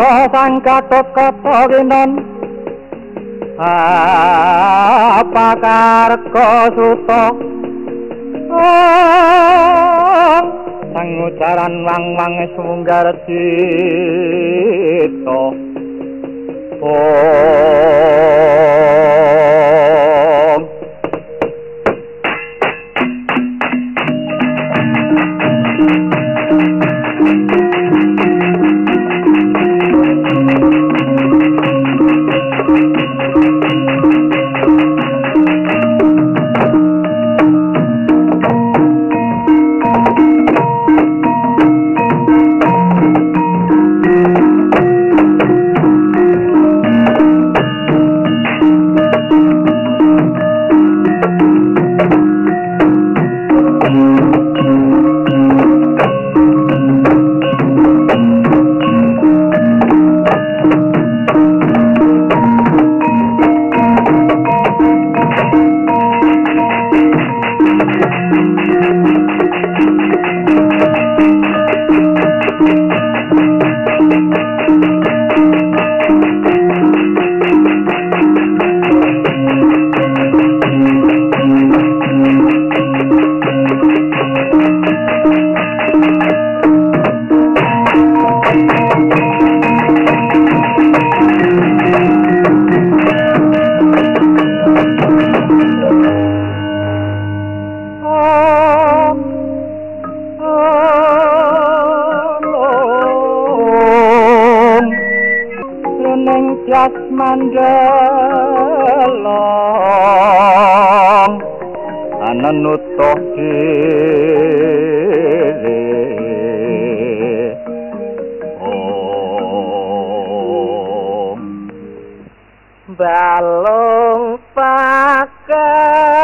suto sang katot ketokinon apa karko suto? Oh, sang ucaran wang wang sunggar cito oh jas mandelong anan utuh diri om. Balung pakar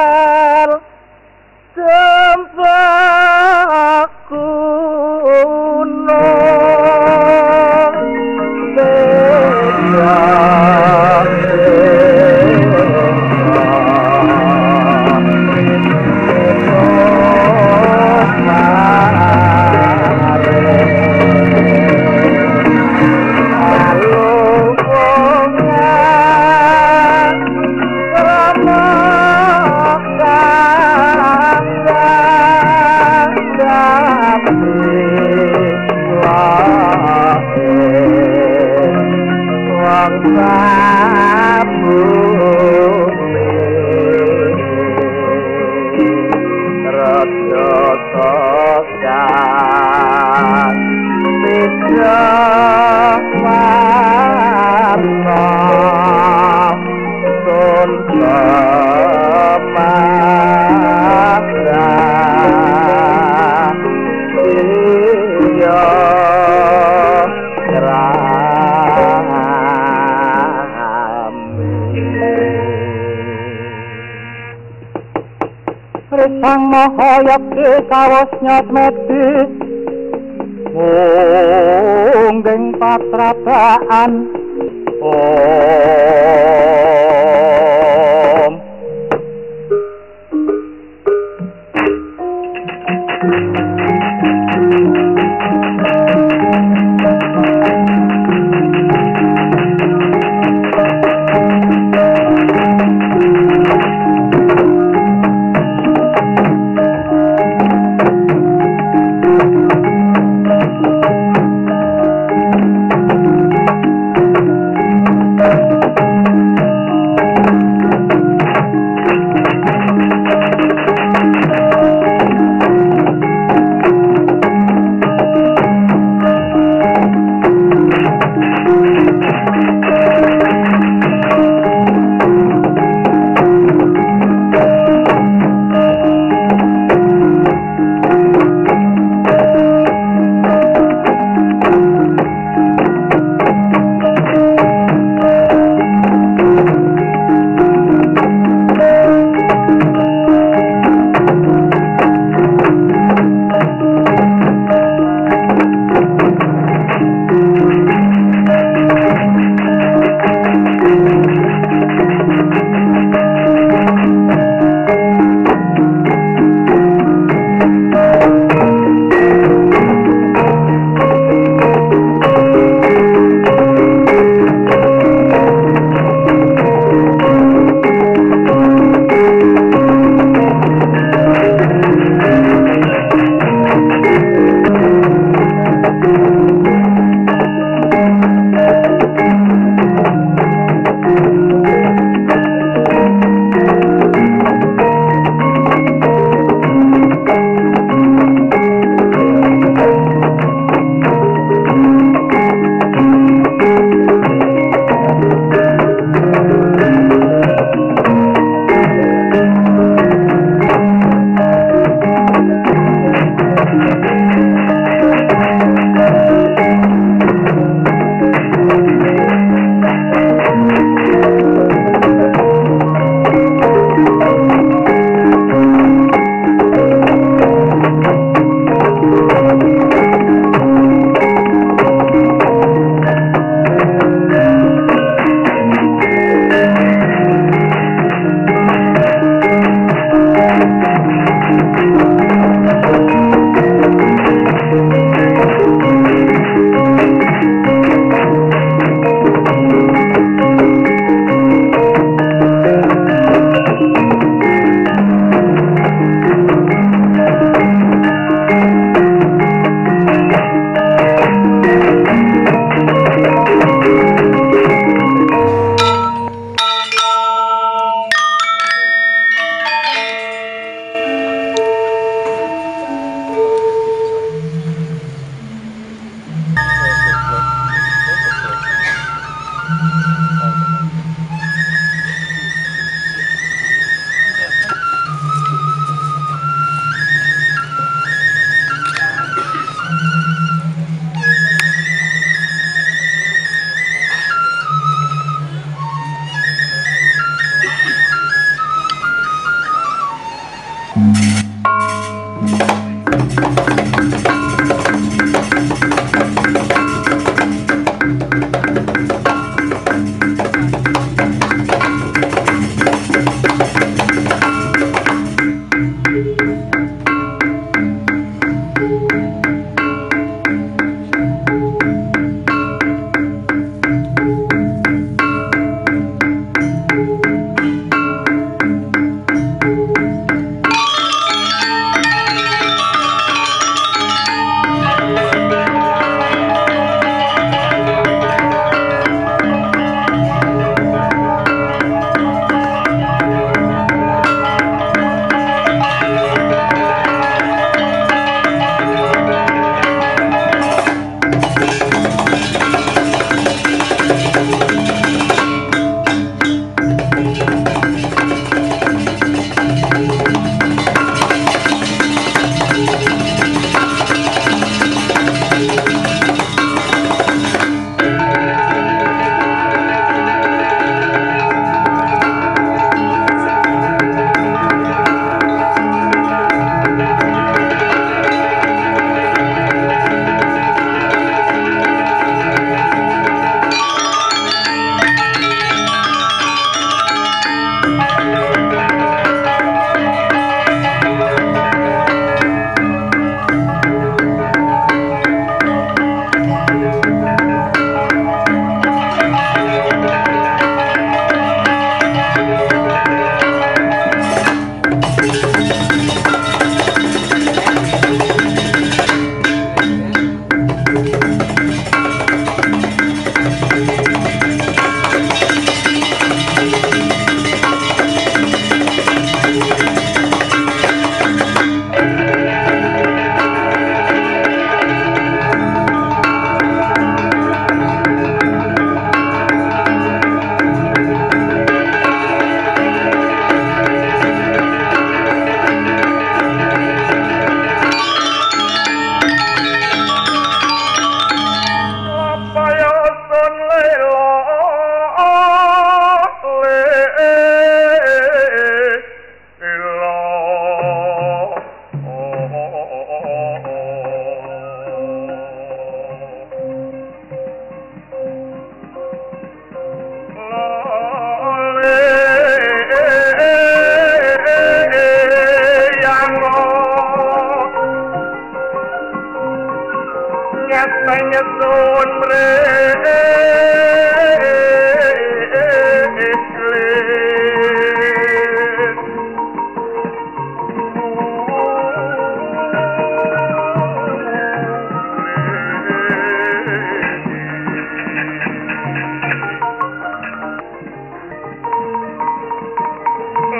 kawasnya meti Mungging patrapaan Om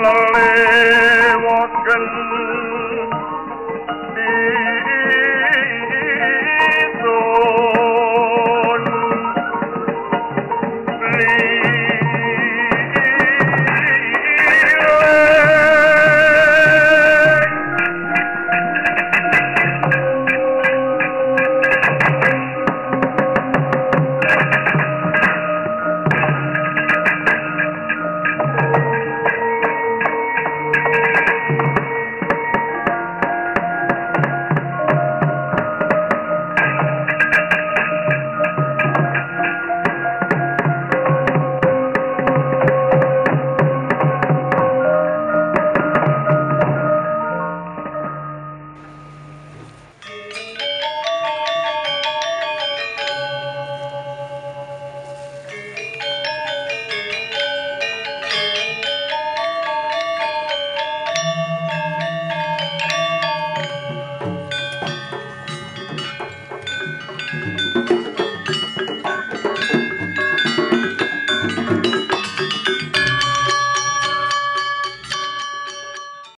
Lonely walking